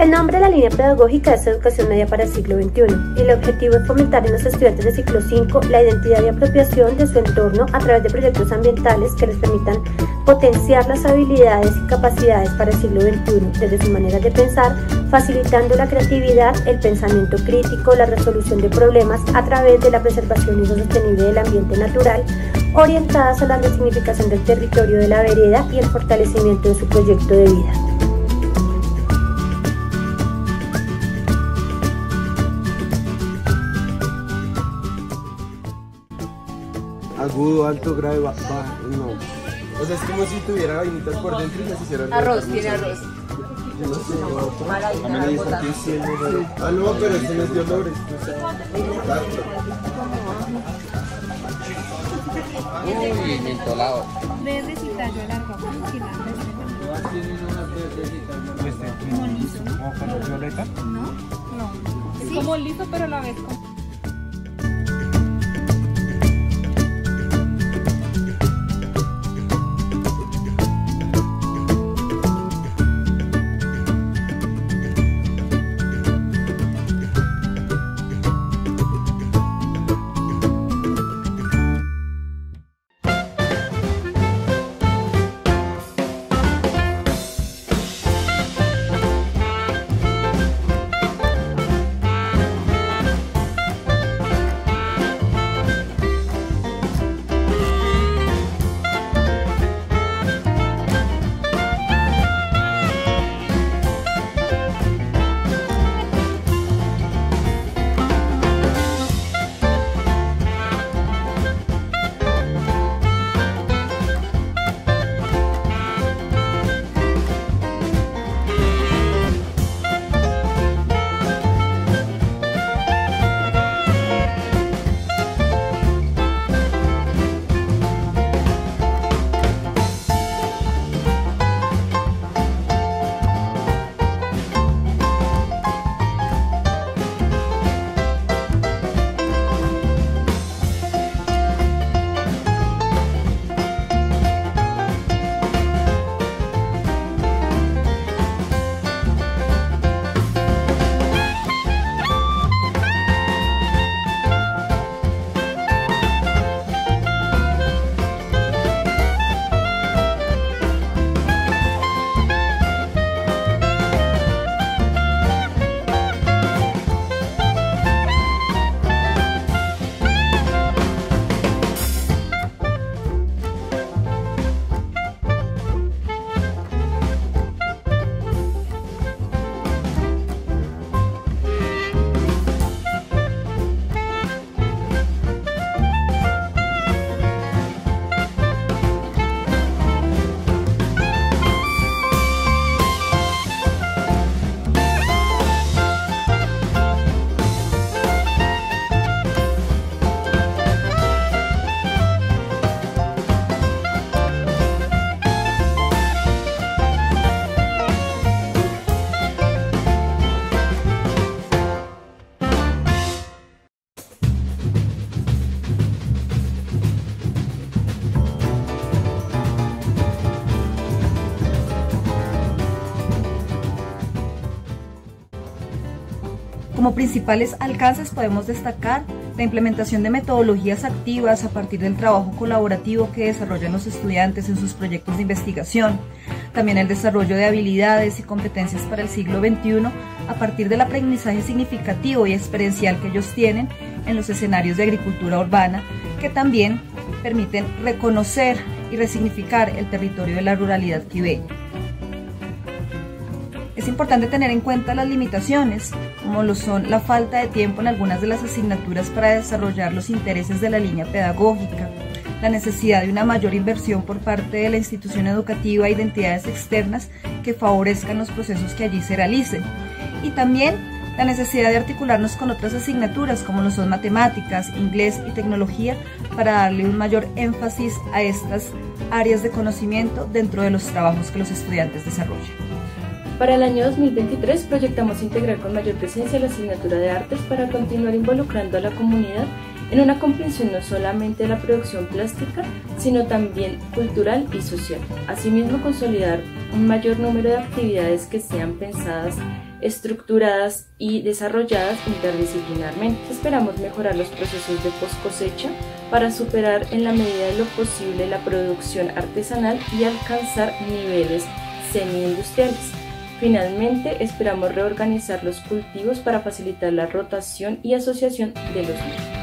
El nombre de la línea pedagógica es Educación Media para el siglo XXI y el objetivo es fomentar en los estudiantes de ciclo 5 la identidad y apropiación de su entorno a través de proyectos ambientales que les permitan potenciar las habilidades y capacidades para el siglo XXI desde su manera de pensar, facilitando la creatividad, el pensamiento crítico, la resolución de problemas a través de la preservación y uso sostenible del ambiente natural, orientadas a la resignificación del territorio de la vereda y el fortalecimiento de su proyecto de vida. Agudo, alto, grave, bajo, no. O sea, es como si tuviera vainitas por dentro y las hicieran. Arroz, tiene arroz. Yo no sé, otro. A mí me dicen que es cielo, Ah, no, pero este no es de olores. O sea, Uy, mentolado. Ve recitar yo largo que la Como liso, ¿no? color violeta. ¿No? No. Es como liso, pero a la vez como... Como principales alcances podemos destacar la implementación de metodologías activas a partir del trabajo colaborativo que desarrollan los estudiantes en sus proyectos de investigación, también el desarrollo de habilidades y competencias para el siglo XXI a partir del aprendizaje significativo y experiencial que ellos tienen en los escenarios de agricultura urbana, que también permiten reconocer y resignificar el territorio de la ruralidad quibeña. Es importante tener en cuenta las limitaciones, como lo son la falta de tiempo en algunas de las asignaturas para desarrollar los intereses de la línea pedagógica, la necesidad de una mayor inversión por parte de la institución educativa e identidades externas que favorezcan los procesos que allí se realicen, y también la necesidad de articularnos con otras asignaturas como lo son matemáticas, inglés y tecnología para darle un mayor énfasis a estas áreas de conocimiento dentro de los trabajos que los estudiantes desarrollan. Para el año 2023 proyectamos integrar con mayor presencia la asignatura de artes para continuar involucrando a la comunidad en una comprensión no solamente de la producción plástica, sino también cultural y social. Asimismo, consolidar un mayor número de actividades que sean pensadas estructuradas y desarrolladas interdisciplinarmente. Esperamos mejorar los procesos de post cosecha para superar en la medida de lo posible la producción artesanal y alcanzar niveles semi-industriales. Finalmente, esperamos reorganizar los cultivos para facilitar la rotación y asociación de los mismos.